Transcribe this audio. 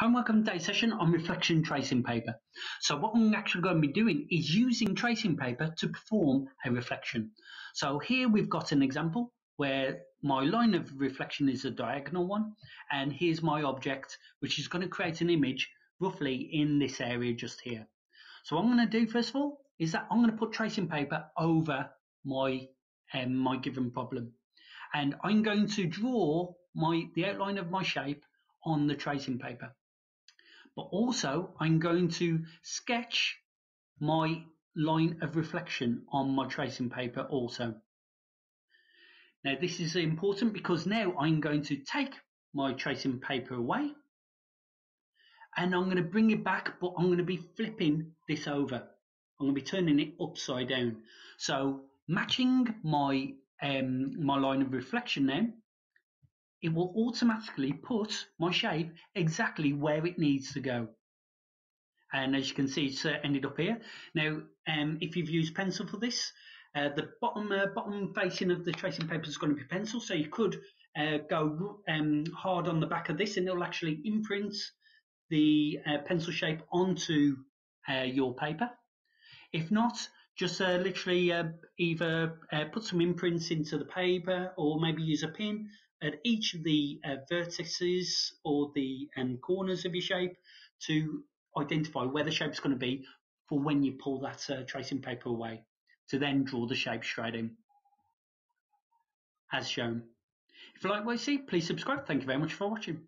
Homework on day session on reflection tracing paper. So what I'm actually going to be doing is using tracing paper to perform a reflection. So here we've got an example where my line of reflection is a diagonal one and here's my object which is going to create an image roughly in this area just here. So what I'm going to do first of all is that I'm going to put tracing paper over my um, my given problem and I'm going to draw my the outline of my shape on the tracing paper but also I'm going to sketch my line of reflection on my tracing paper also. Now this is important because now I'm going to take my tracing paper away and I'm going to bring it back but I'm going to be flipping this over. I'm going to be turning it upside down. So matching my um, my line of reflection now it will automatically put my shape exactly where it needs to go. And as you can see, it's uh, ended up here. Now, um, if you've used pencil for this, uh, the bottom uh, bottom facing of the tracing paper is going to be pencil, so you could uh, go um, hard on the back of this and it'll actually imprint the uh, pencil shape onto uh, your paper. If not, just literally either put some imprints into the paper or maybe use a pin at each of the uh, vertices or the um, corners of your shape to identify where the shape is going to be for when you pull that uh, tracing paper away to then draw the shape straight in as shown. If you like what you see, please subscribe. Thank you very much for watching.